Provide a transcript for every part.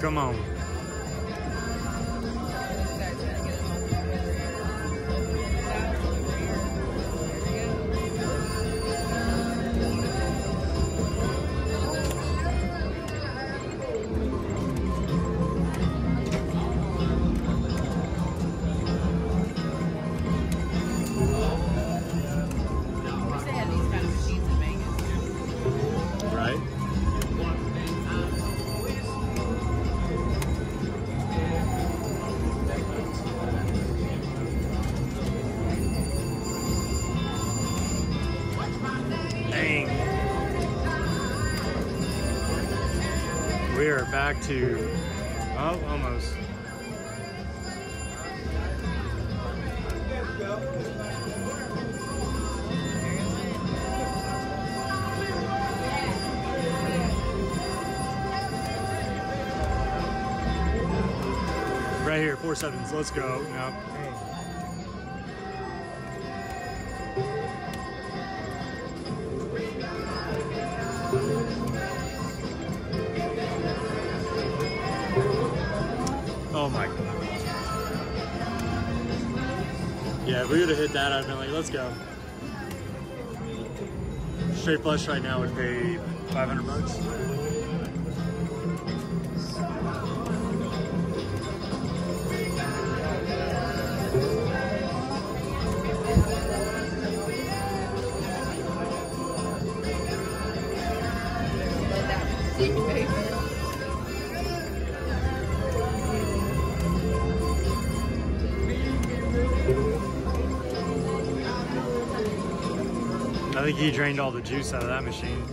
come on. Back to, oh, almost. Right here, four sevens. Let's go. Oh my god. Yeah, if we would have hit that, I'd been like, let's go. Straight flush right now would pay 500 bucks. I think he drained all the juice out of that machine.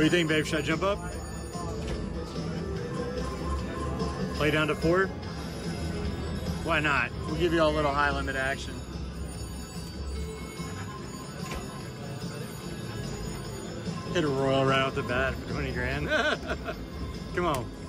Do you think, babe? Should I jump up? Play down to four? Why not? We'll give you all a little high limit action. Hit a royal right off the bat for 20 grand. Come on.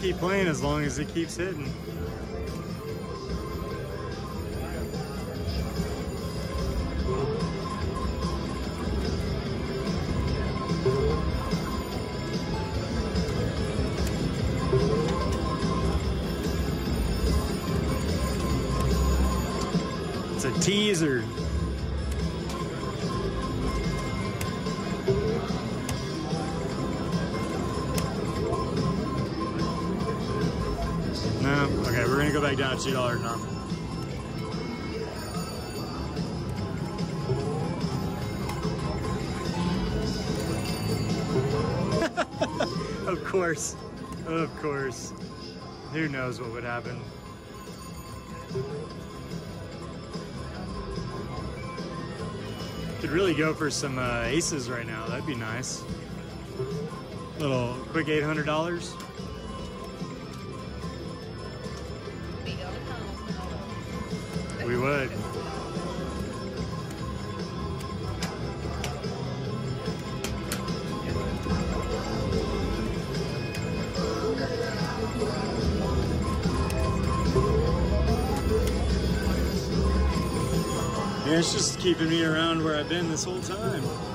Keep playing as long as it keeps hitting. It's a teaser. down of course. Of course. Who knows what would happen. Could really go for some uh, aces right now. That'd be nice. Little quick $800. Would. It's just keeping me around where I've been this whole time.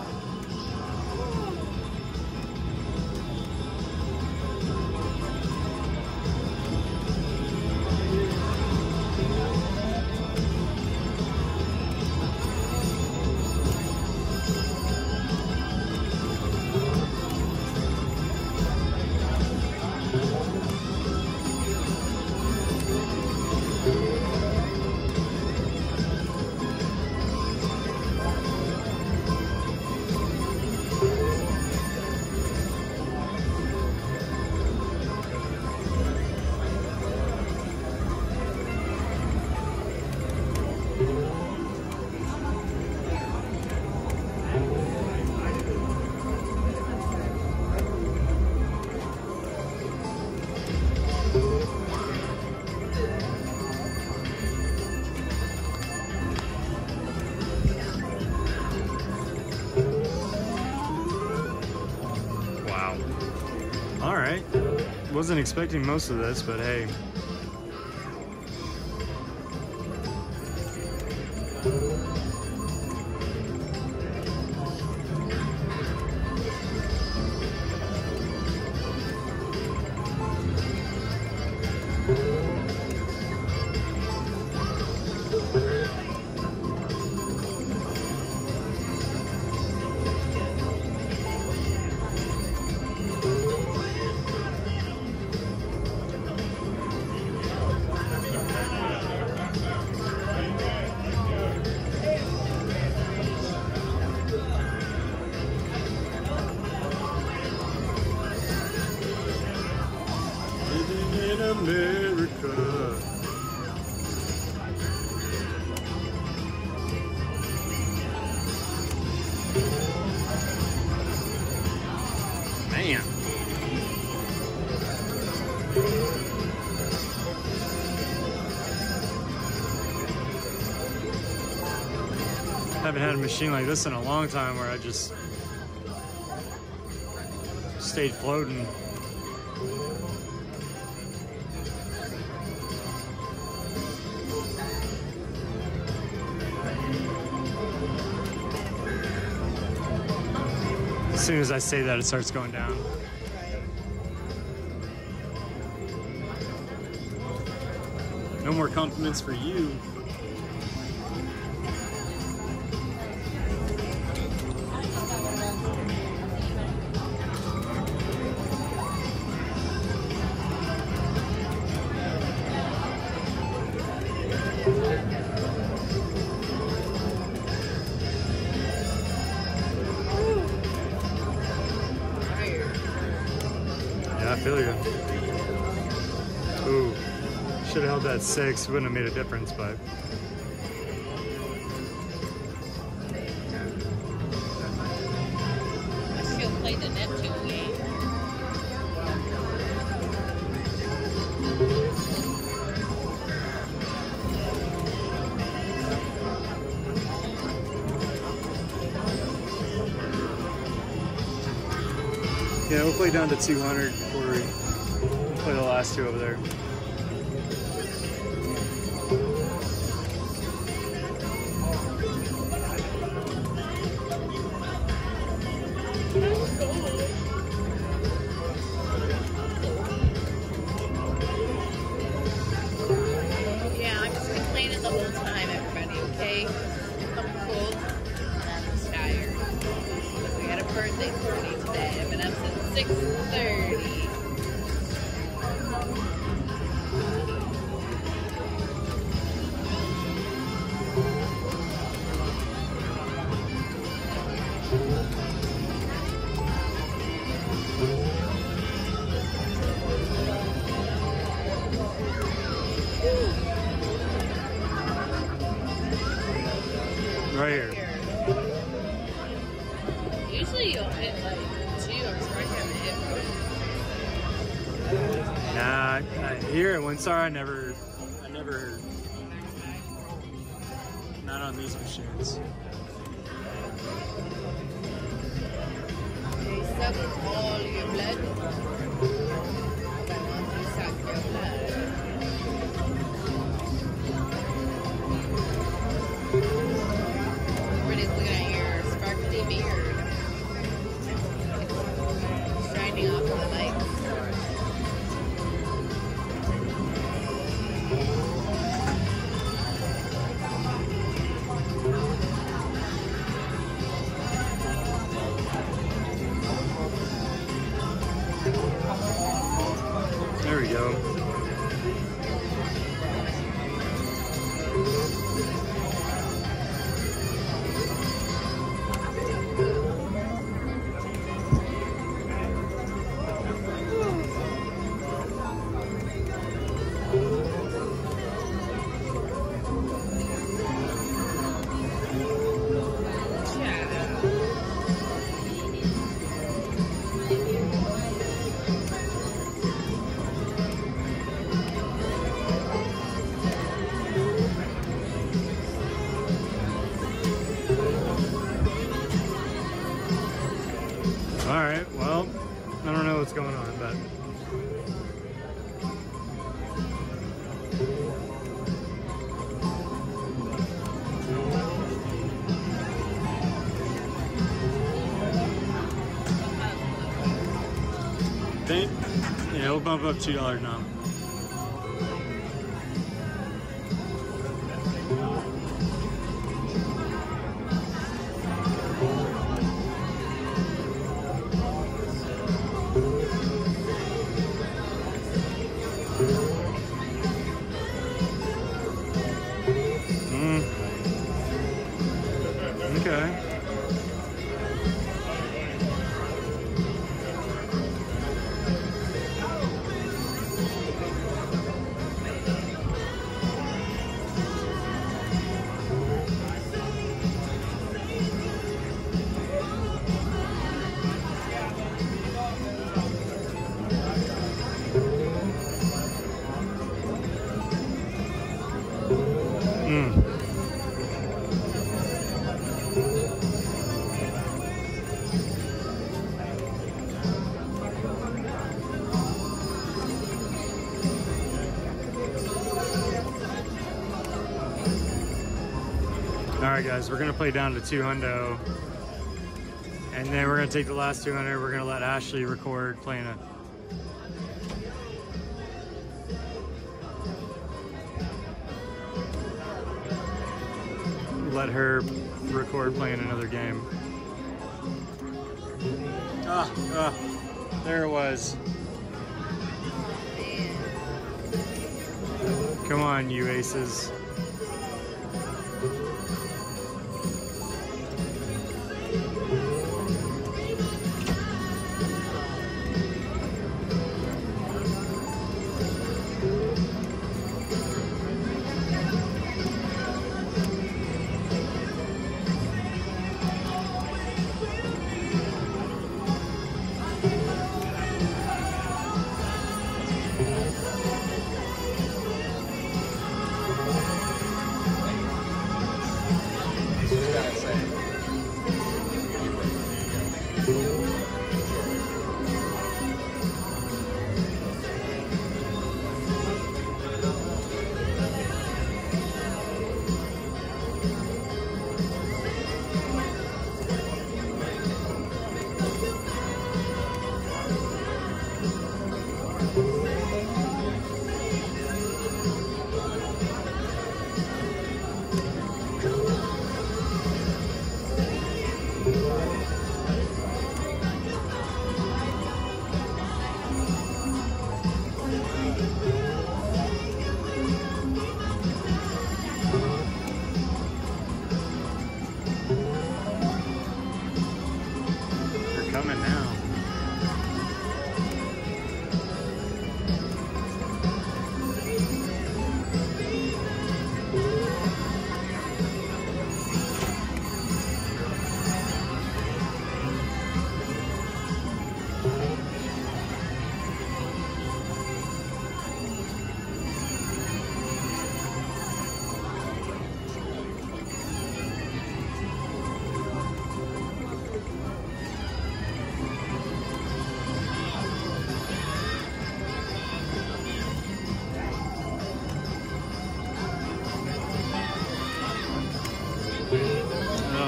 Wasn't expecting most of this, but hey. In America. Haven't had a machine like this in a long time where I just stayed floating. Soon as I say that, it starts going down. No more compliments for you. Should six, it. Wouldn't have made a difference, but I should play the Neptune game. yeah, we'll play down to 200 before we play the last two over there. Windsor, I never, I never, not on these machines. Think, yeah, we'll bump up two dollars now. Mm. Okay. All right, guys, we're gonna play down to two hundo, and then we're gonna take the last two hundred. We're gonna let Ashley record playing a. Let her record playing another game. Ah, ah, there it was. Come on, you aces.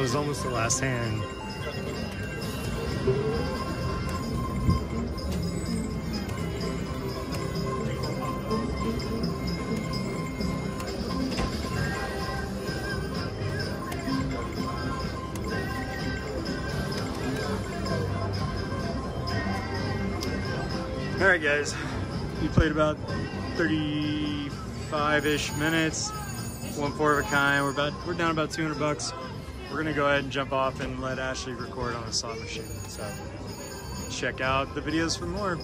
Was almost the last hand. All right, guys. We played about 35-ish minutes. One four of a kind. We're about we're down about 200 bucks. We're gonna go ahead and jump off and let Ashley record on a slot machine. So check out the videos for more.